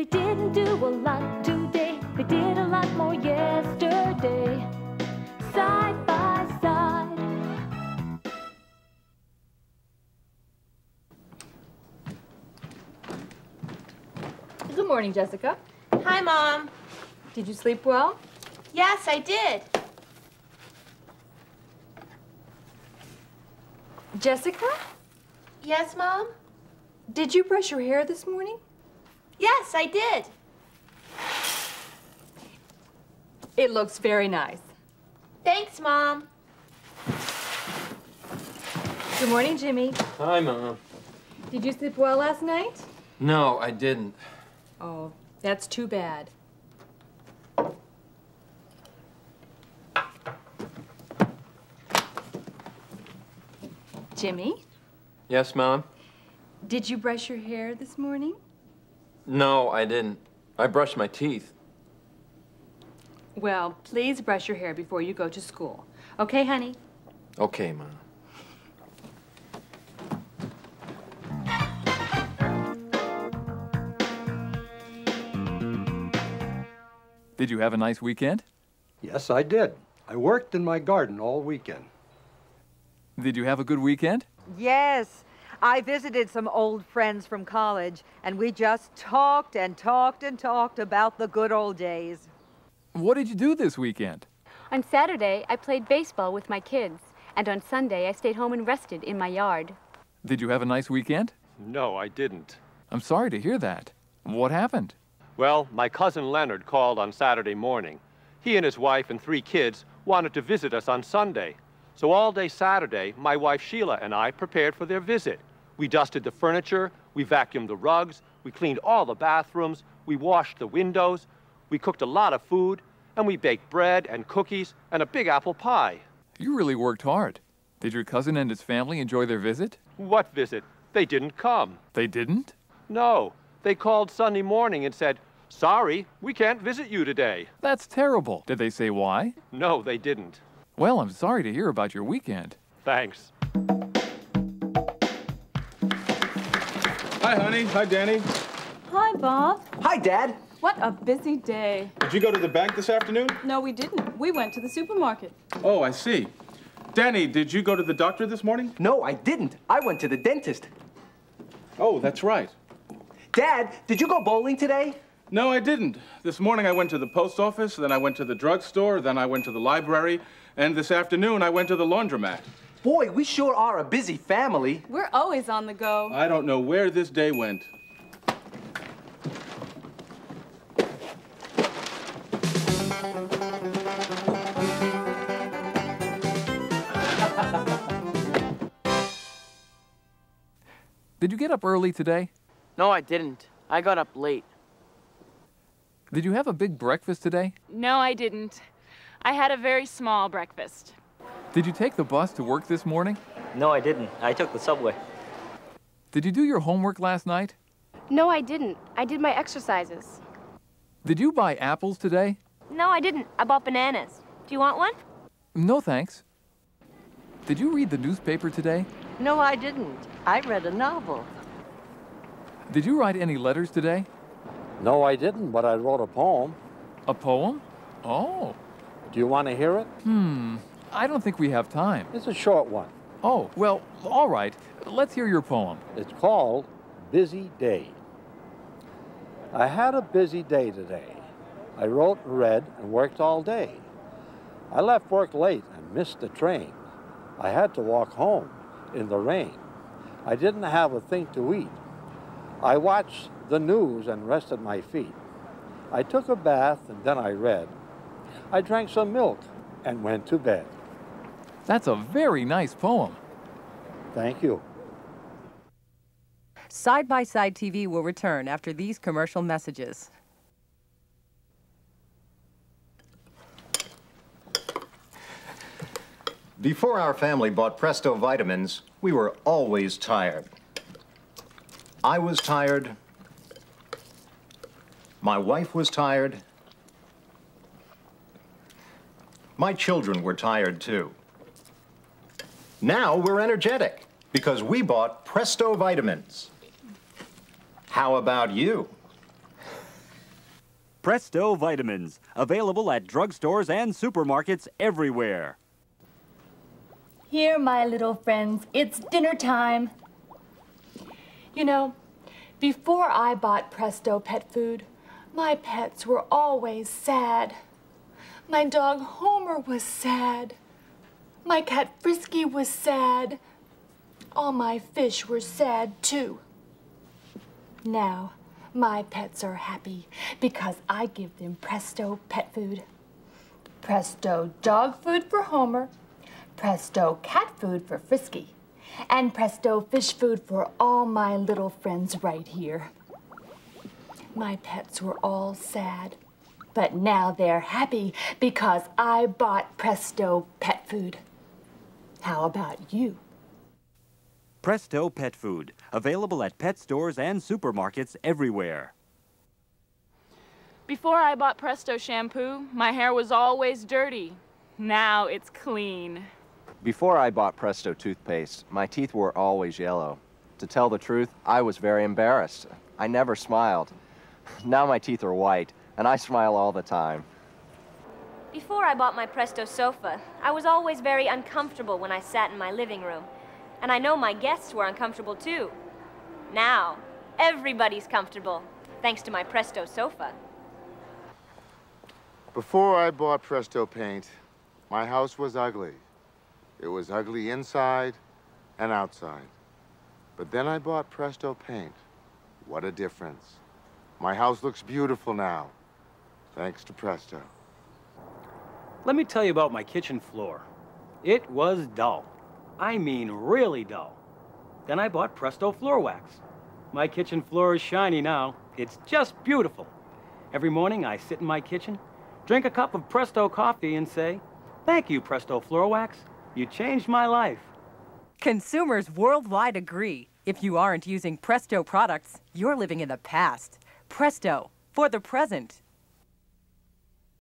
They didn't do a lot today, they did a lot more yesterday. Side by side. Good morning, Jessica. Hi, Mom. Did you sleep well? Yes, I did. Jessica, Yes, Mom? did you brush your hair this morning? Yes, I did. It looks very nice. Thanks, Mom. Good morning, Jimmy. Hi, Mom. Did you sleep well last night? No, I didn't. Oh, that's too bad. Jimmy, Yes, Mom? did you brush your hair this morning? No, I didn't. I brushed my teeth. Well, please brush your hair before you go to school. Okay, honey? Okay, Mom. Did you have a nice weekend? Yes, I did. I worked in my garden all weekend. Did you have a good weekend? Yes. I visited some old friends from college, and we just talked and talked and talked about the good old days. What did you do this weekend? On Saturday, I played baseball with my kids, and on Sunday, I stayed home and rested in my yard. Did you have a nice weekend? No, I didn't. I'm sorry to hear that. What happened? Well, my cousin Leonard called on Saturday morning. He and his wife and three kids wanted to visit us on Sunday. So all day Saturday, my wife Sheila and I prepared for their visit. We dusted the furniture, we vacuumed the rugs, we cleaned all the bathrooms, we washed the windows, we cooked a lot of food, and we baked bread and cookies and a big apple pie. You really worked hard. Did your cousin and his family enjoy their visit? What visit? They didn't come. They didn't? No, they called Sunday morning and said, Sorry, we can't visit you today. That's terrible. Did they say why? No, they didn't. Well, I'm sorry to hear about your weekend. Thanks. Hi, honey. Hi, Danny. Hi, Bob. Hi, Dad. What a busy day. Did you go to the bank this afternoon? No, we didn't. We went to the supermarket. Oh, I see. Danny, did you go to the doctor this morning? No, I didn't. I went to the dentist. Oh, that's right. Dad, did you go bowling today? No, I didn't. This morning I went to the post office, then I went to the drugstore, then I went to the library, and this afternoon I went to the laundromat. Boy, we sure are a busy family. We're always on the go. I don't know where this day went. Did you get up early today? No, I didn't. I got up late. Did you have a big breakfast today? No, I didn't. I had a very small breakfast. Did you take the bus to work this morning? No, I didn't. I took the subway. Did you do your homework last night? No, I didn't. I did my exercises. Did you buy apples today? No, I didn't. I bought bananas. Do you want one? No, thanks. Did you read the newspaper today? No, I didn't. I read a novel. Did you write any letters today? No, I didn't, but I wrote a poem. A poem? Oh. Do you want to hear it? Hmm. I don't think we have time. It's a short one. Oh, well, all right. Let's hear your poem. It's called Busy Day. I had a busy day today. I wrote and read and worked all day. I left work late and missed the train. I had to walk home in the rain. I didn't have a thing to eat. I watched the news and rested my feet. I took a bath and then I read. I drank some milk and went to bed. That's a very nice poem. Thank you. Side by Side TV will return after these commercial messages. Before our family bought Presto vitamins, we were always tired. I was tired. My wife was tired. My children were tired too. Now we're energetic because we bought Presto vitamins. How about you? Presto Vitamins, available at drugstores and supermarkets everywhere. Here, my little friends, it's dinner time. You know, before I bought Presto pet food, my pets were always sad. My dog Homer was sad. My cat Frisky was sad. All my fish were sad too. Now, my pets are happy because I give them Presto pet food. Presto dog food for Homer, Presto cat food for Frisky, and Presto fish food for all my little friends right here. My pets were all sad, but now they're happy because I bought Presto pet food. How about you? Presto Pet Food, available at pet stores and supermarkets everywhere. Before I bought Presto shampoo, my hair was always dirty. Now it's clean. Before I bought Presto toothpaste, my teeth were always yellow. To tell the truth, I was very embarrassed. I never smiled. Now my teeth are white, and I smile all the time. Before I bought my Presto sofa, I was always very uncomfortable when I sat in my living room. And I know my guests were uncomfortable too. Now, everybody's comfortable, thanks to my Presto sofa. Before I bought Presto paint, my house was ugly. It was ugly inside and outside. But then I bought Presto paint. What a difference. My house looks beautiful now, thanks to Presto. Let me tell you about my kitchen floor. It was dull. I mean really dull. Then I bought Presto Floor Wax. My kitchen floor is shiny now. It's just beautiful. Every morning I sit in my kitchen, drink a cup of Presto coffee and say, Thank you, Presto Floor Wax. You changed my life. Consumers worldwide agree. If you aren't using Presto products, you're living in the past. Presto, for the present.